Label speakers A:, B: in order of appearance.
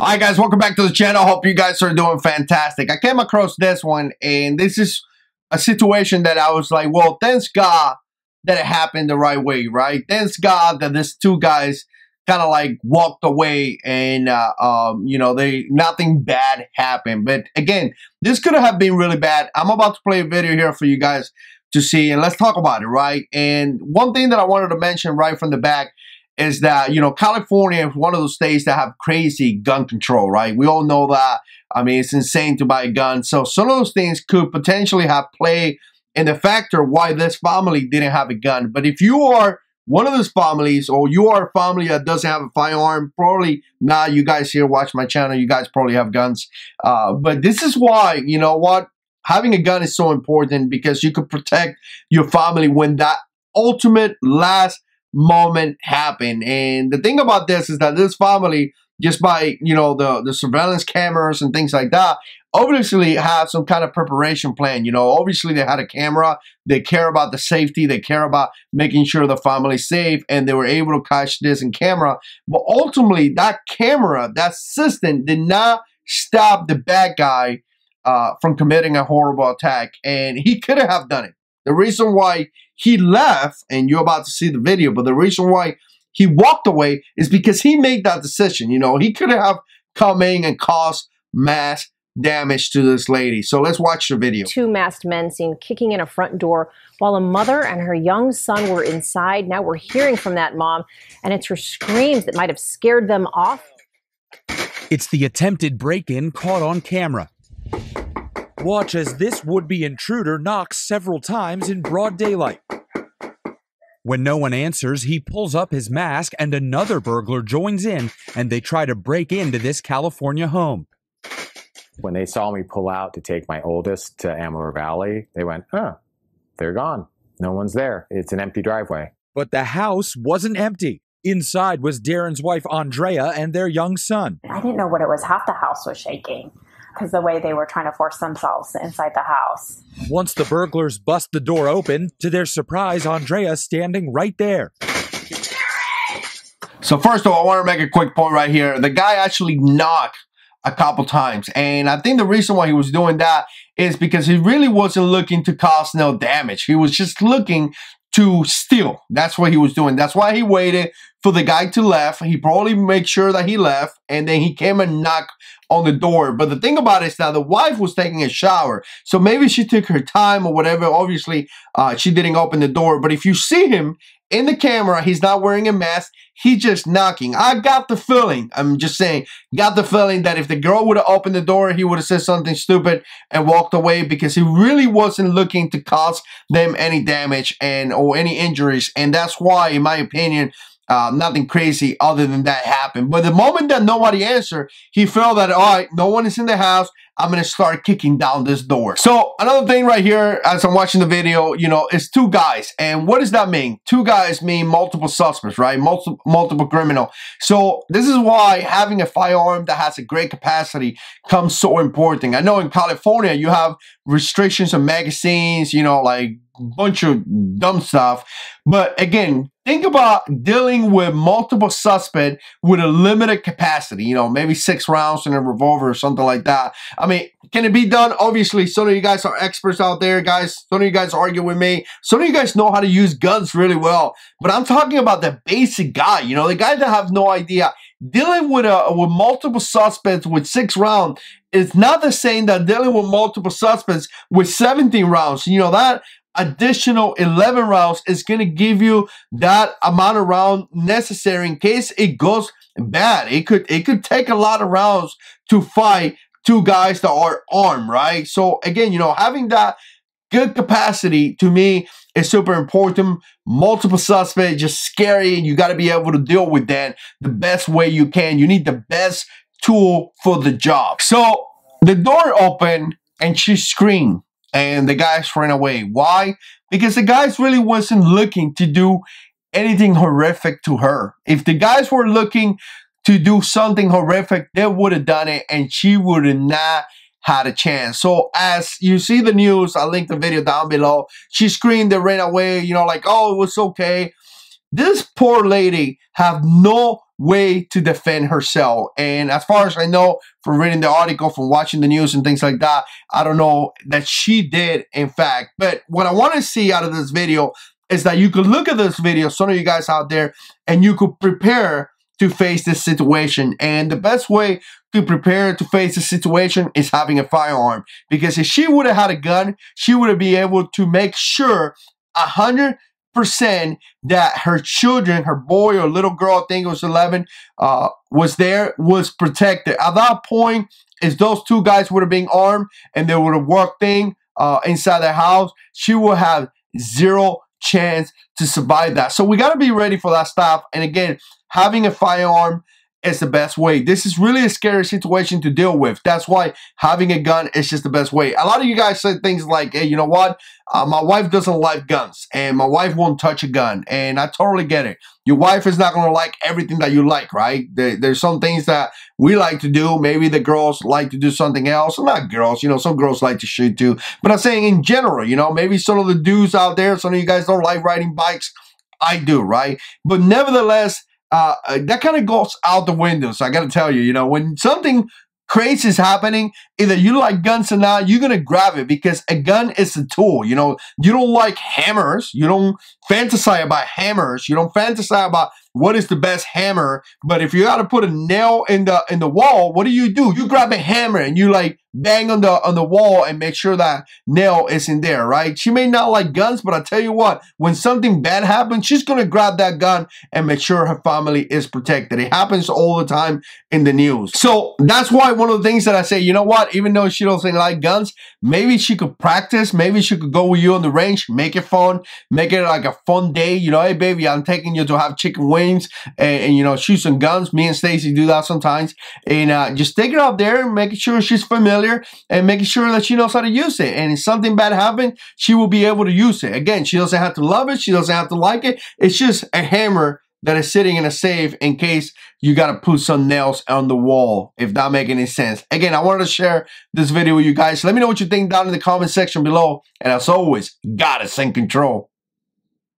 A: Hi guys, welcome back to the channel. Hope you guys are doing fantastic. I came across this one and this is a situation that I was like, well, thanks God that it happened the right way, right? Thanks God that these two guys kind of like walked away and uh, um, you know they nothing bad happened. But again, this could have been really bad. I'm about to play a video here for you guys to see and let's talk about it, right? And one thing that I wanted to mention right from the back is that you know California is one of those states that have crazy gun control, right? We all know that. I mean, it's insane to buy a gun. So some of those things could potentially have play in the factor why this family didn't have a gun. But if you are one of those families or you are a family that doesn't have a firearm, probably not. You guys here watch my channel, you guys probably have guns. Uh, but this is why, you know what? Having a gun is so important because you could protect your family when that ultimate last moment happened. And the thing about this is that this family, just by, you know, the, the surveillance cameras and things like that, obviously have some kind of preparation plan. You know, obviously they had a camera. They care about the safety. They care about making sure the family's safe, and they were able to catch this in camera. But ultimately, that camera, that system, did not stop the bad guy uh, from committing a horrible attack, and he could have done it. The reason why he left, and you're about to see the video, but the reason why he walked away is because he made that decision. You know, he could have come in and caused mass damage to this lady. So let's watch the video.
B: Two masked men seen kicking in a front door while a mother and her young son were inside. Now we're hearing from that mom, and it's her screams that might have scared them off.
C: It's the attempted break in caught on camera. Watch as this would be intruder knocks several times in broad daylight. When no one answers, he pulls up his mask and another burglar joins in and they try to break into this California home.
D: When they saw me pull out to take my oldest to Amador Valley, they went, huh, they're gone. No one's there. It's an empty driveway.
C: But the house wasn't empty. Inside was Darren's wife, Andrea, and their young son.
E: I didn't know what it was. Half the house was shaking because the way they were trying to force themselves inside the house.
C: Once the burglars bust the door open, to their surprise, Andrea standing right there.
A: So first of all, I want to make a quick point right here. The guy actually knocked a couple times. And I think the reason why he was doing that is because he really wasn't looking to cause no damage. He was just looking to steal. That's what he was doing. That's why he waited for the guy to left. He probably made sure that he left and then he came and knocked on the door. But the thing about it is that the wife was taking a shower. So maybe she took her time or whatever. Obviously, uh, she didn't open the door. But if you see him in the camera, he's not wearing a mask. He's just knocking. I got the feeling, I'm just saying, got the feeling that if the girl would have opened the door, he would have said something stupid and walked away because he really wasn't looking to cause them any damage and or any injuries. And that's why, in my opinion, uh, nothing crazy other than that happened. But the moment that nobody answered, he felt that, all right, no one is in the house. I'm going to start kicking down this door. So another thing right here, as I'm watching the video, you know, is two guys. And what does that mean? Two guys mean multiple suspects, right? Multiple, multiple criminal. So this is why having a firearm that has a great capacity comes so important. I know in California, you have restrictions on magazines, you know, like bunch of dumb stuff. But again, think about dealing with multiple suspects with a limited capacity, you know, maybe six rounds in a revolver or something like that. I mean, can it be done? Obviously, some of you guys are experts out there, guys. Some of you guys argue with me. Some of you guys know how to use guns really well. But I'm talking about the basic guy, you know, the guy that have no idea. Dealing with a with multiple suspects with six rounds is not the same that dealing with multiple suspects with 17 rounds. You know, that additional 11 rounds is going to give you that amount of round necessary in case it goes bad. It could it could take a lot of rounds to fight two guys that are armed, right? So again, you know, having that good capacity to me is super important. Multiple suspects, just scary. And you got to be able to deal with that the best way you can. You need the best tool for the job. So the door opened and she screamed and the guys ran away. Why? Because the guys really wasn't looking to do anything horrific to her. If the guys were looking to do something horrific, they would have done it and she would have not had a chance. So as you see the news, I'll link the video down below. She screamed and ran away, you know, like, oh, it was okay. This poor lady have no way to defend herself. And as far as I know, from reading the article, from watching the news and things like that, I don't know that she did, in fact. But what I want to see out of this video is that you could look at this video, some of you guys out there, and you could prepare to face this situation. And the best way to prepare to face the situation is having a firearm. Because if she would have had a gun, she would have been able to make sure a hundred percent that her children, her boy or little girl, I think it was 11, uh, was there, was protected. At that point, if those two guys would have been armed and they would have worked thing uh, inside the house, she would have zero chance to survive that. So we got to be ready for that stuff. And again, having a firearm is the best way. This is really a scary situation to deal with. That's why having a gun is just the best way. A lot of you guys say things like, hey, you know what? Uh, my wife doesn't like guns and my wife won't touch a gun. And I totally get it. Your wife is not going to like everything that you like, right? There, there's some things that we like to do. Maybe the girls like to do something else. Not girls, you know, some girls like to shoot too. But I'm saying in general, you know, maybe some of the dudes out there, some of you guys don't like riding bikes. I do, right? But nevertheless, uh, uh, that kind of goes out the window. So I got to tell you, you know, when something crazy is happening, either you like guns or not, you're going to grab it because a gun is a tool. You know, you don't like hammers. You don't fantasize about hammers. You don't fantasize about what is the best hammer. But if you got to put a nail in the in the wall, what do you do? You grab a hammer and you like bang on the on the wall and make sure that nail is in there, right? She may not like guns, but I tell you what, when something bad happens, she's gonna grab that gun and make sure her family is protected. It happens all the time in the news. So that's why one of the things that I say, you know what, even though she doesn't like guns, maybe she could practice, maybe she could go with you on the range, make it fun, make it like a fun day, you know, hey baby, I'm taking you to have chicken wings and, and you know, shoot some guns. Me and Stacy do that sometimes. And uh, just take her out there and making sure she's familiar familiar and making sure that she knows how to use it. And if something bad happens, she will be able to use it. Again, she doesn't have to love it. She doesn't have to like it. It's just a hammer that is sitting in a safe in case you got to put some nails on the wall, if that make any sense. Again, I wanted to share this video with you guys. Let me know what you think down in the comment section below. And as always, God is in control.